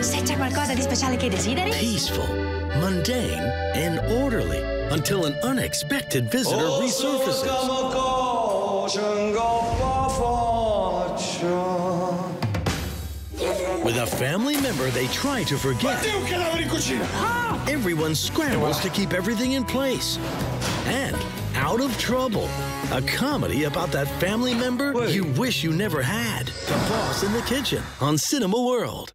Sette qualcosa di speciale che desideri? Peaceful, mundane, and orderly until an unexpected visitor resurfaces. With a family member they try to forget, ah! everyone scrambles to keep everything in place. And out of trouble. A comedy about that family member you wish you never had. The Boss in the Kitchen on Cinema World.